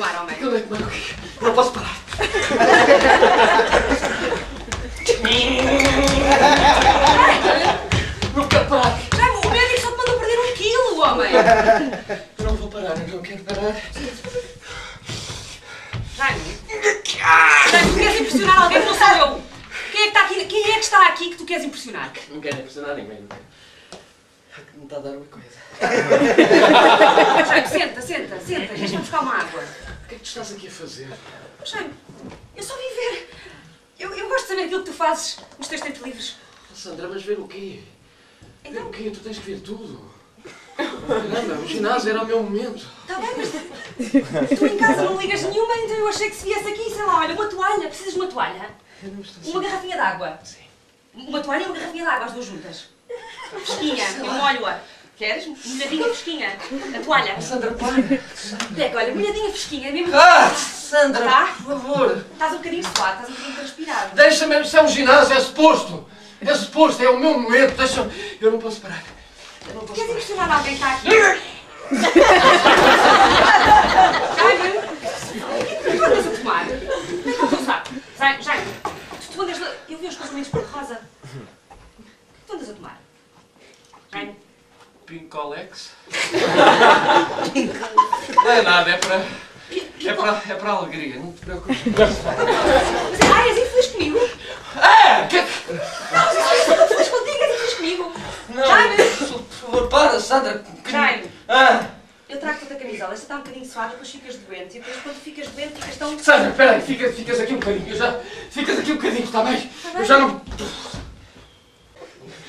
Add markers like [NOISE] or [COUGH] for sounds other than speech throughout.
Tu andaste a tomar, homem? Eu deito-me aqui. Não posso parar. Não quero parar. Jairo, o médico só te mandou perder um quilo, homem! Eu não vou parar, eu não quero parar. Jairo! Jairo, tu queres impressionar alguém que não sou eu! Quem é que está aqui? Quem é que está aqui que tu queres impressionar? Não quero impressionar ninguém. É que me está a dar uma coisa. Jairo, senta, senta, senta. Deixa-me buscar uma estás aqui a fazer? Jairo, eu só vim ver. Eu, eu gosto de saber aquilo que tu fazes nos teus tempos livres. Sandra, mas ver o quê? Ver Então, o quê? Tu tens que ver tudo. Caramba, o ginásio era o meu momento. está bem, mas tu em casa não ligas nenhuma, então eu achei que se viesse aqui, sei lá, olha, uma toalha. Precisas de uma toalha? Uma garrafinha de água? Sim. Uma toalha e uma garrafinha de água, as duas juntas. Fresquinha, eu molho-a. Queres? Molhadinha fresquinha. A toalha. Sandra, para. Pega, olha, molhadinha fresquinha, mesmo. Ah, Sandra, Tá? por favor. Estás um bocadinho suado, estás um bocadinho transpirado. Deixa-me, isso é um ginásio, é suposto. É suposto, é o meu momento. Deixa-me. Eu não posso parar. Eu não posso Queres parar. impressionar alguém que está aqui? [LAUGHS] Jaime! [LAUGHS] O que tu andas a tomar? É que sabes? Jaime, tu, tu andas... Eu vi os casamentos cor-de-rosa. O que tu andas a tomar? Jaime? Pincolex? [LAUGHS] Não é nada, é para. É para, é para a alegria, não te preocupes. Ai, és infeliz comigo? É! Que... Não, mas eu estou feliz contigo, és infeliz comigo. Não, Jaime! por favor, para, Sandra. Que- Jaime, Ah! eu trago-te a camisola. Esta está um bocadinho suada, depois ficas doente. E depois, quando ficas doente, ficas tão... Sandra, espera aí, fica, ficas aqui um bocadinho. Eu já. Ficas aqui um bocadinho, está bem? Eu já não.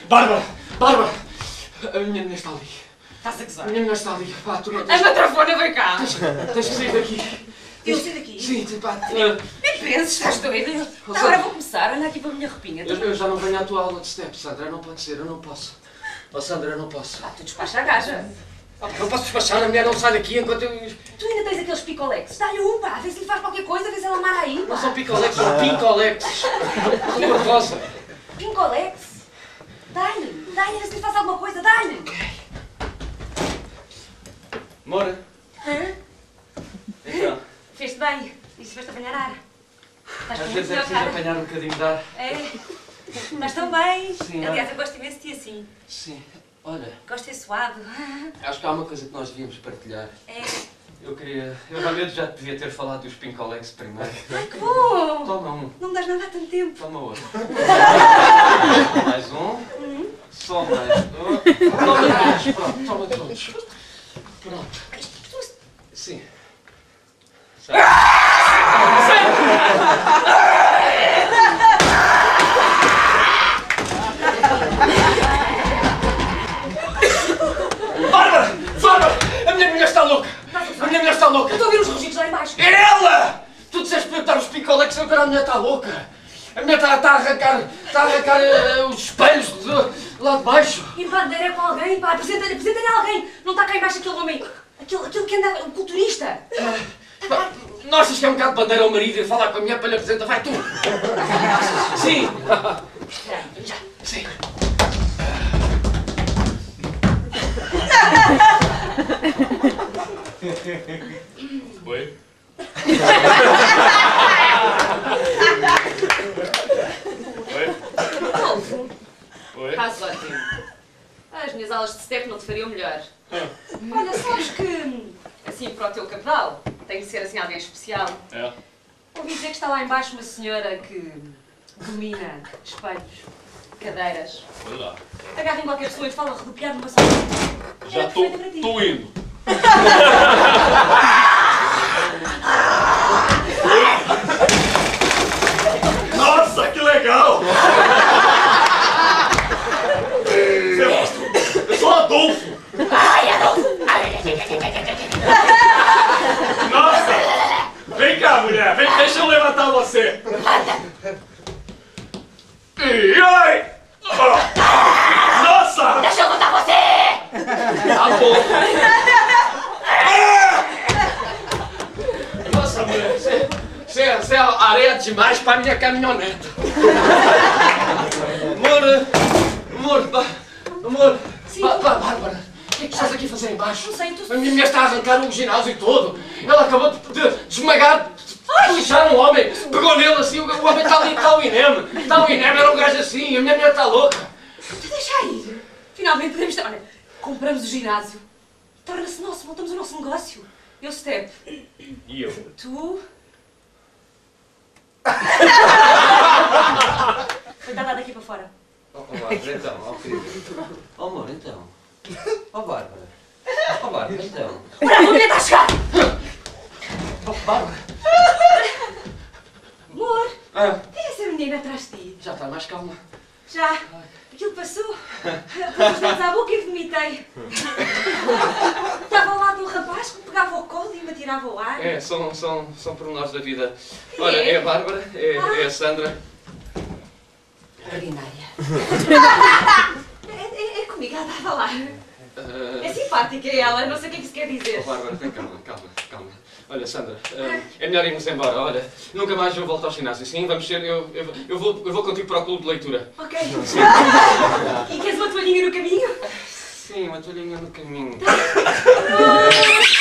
Bárbara! Bárbara! A minha menina está ali. Estás a A gozar. minha menina está ali. Pá, tu não A tens. matrafona vem cá. Tens que sair daqui. Eu sei daqui. Sim, pá. Nem penses, estás doido? Oh, Agora vou começar. Olha aqui para a minha roupinha. Eu, eu já não venho à tua aula de step, Sandra. Não pode ser, eu não posso. Oh, Sandra, eu não posso. Ah, tu despacha a gaja. Não posso despachar, a mulher não sai daqui enquanto eu. Tu ainda tens aqueles picolex. Dá-lhe um, pá. Vê se lhe faz qualquer coisa, vê se ela amar aí, Não pá. são picolex, são pincolex. [LAUGHS] Cor rosa. Pincolex. Dá-lhe. Dá-lhe, vê se lhe faz alguma coisa. Dá-lhe. Mora. Hã? Então, Fez-te bem. E se vais-te apanhar ar? Estás às vezes é preciso cara. apanhar um bocadinho de ar. É. Estás tão bem. Sim, Aliás, eu gosto imenso de ti assim. Sim. Olha, Gosto de ser suado. [LAUGHS] acho que há uma coisa que nós devíamos partilhar. É. Eu queria. Eu realmente já te devia ter falado dos pincolex primeiro. Ai, que bom. Toma um. Não me das nada há tanto tempo. Toma outro. [LAUGHS] mais um. Só mais. Toma todos. Pronto, toma todos. Pronto. Sim. Bárbara! Bárbara! A minha mulher está louca! A minha mulher está Eu louca! estou a ouvir os rugidos lá embaixo. É ela! Tu disseste para eu dar os picolex, agora a mulher está louca! A mulher está, está a arrancar, está a arrancar eh, os espelhos de, lá de baixo! E bandeira com alguém, pá. Apresenta-lhe apresenta a alguém. Não está cá embaixo aquele homem. Aquele, aquele que anda, o culturista. Pá, Não achas que é um bocado de bandeira ao marido e falar com a mulher para lhe apresentar? Vai tu! Sim! Espera aí, já. Sim! Oi? Adolfo, Oi? estás ótimo. As minhas aulas de step não te fariam melhor. Olha, sabes que, assim, para o teu cabedal, tem que ser assim alguém especial. É. Ouvi dizer que está lá embaixo uma senhora que domina espelhos, cadeiras. Olha lá. Agarra em qualquer pessoa e fala rodopiar numa sala. Já É estou indo. [LAUGHS] Nossa, que legal! Você- Eu sou Adolfo! Nossa! Vem cá, mulher! Vem, deixa eu levantar você! E ai! Ah! Nossa! Deixa eu contar você! Tá bom! É a areia demais para a minha caminhonete. Amor, amor, ba- amor, Sim. ba- ba- Bárbara, o que é que estás aqui a fazer embaixo? Não sei, tu- A minha mulher está a arrancar o ginásio todo. Ela acabou de, de, de esmagar, de lixar um homem. Pegou nele assim, o, o homem está ali, está o Inem. Está o Inem, era um gajo assim, a minha mulher está louca. Tu deixa ir. Finalmente podemos estar. Olha, compramos o ginásio. Torna-se nosso, montamos o nosso negócio. Eu, Step. E eu? Tu. Coitada daqui para fora. Oh, oh Bárbara, então, oh querido. Oh amor, então. Oh Bárbara. Oh Bárbara, então. Olha, a mulher está a chegar! Oh Bárbara. Amor, Ah, é essa menina atrás de ti. já está mais calma. Já. Aquilo passou. Pus os dedos à boca e vomitei. Estava ao lado de um rapaz que me pegava o colo e me atirava ao ar. É, são, são, são pormenores da vida. Olha, é a Bárbara, é, é a Sandra. Ordinária. É, é, é comigo, ela estava lá. Ah, É simpática ela, não sei o que é que isso quer dizer. Oh, Bárbara, tem calma, calma, calma. Olha, Sandra, eh, é melhor irmos embora. Olha, nunca mais eu volto ao ginásio. Sim, vamos ser. Eu, eu, eu, vou, eu vou contigo para o clube de leitura. Ok. [LAUGHS] E queres uma toalhinha no caminho? Sim, uma toalhinha no caminho. [LAUGHS]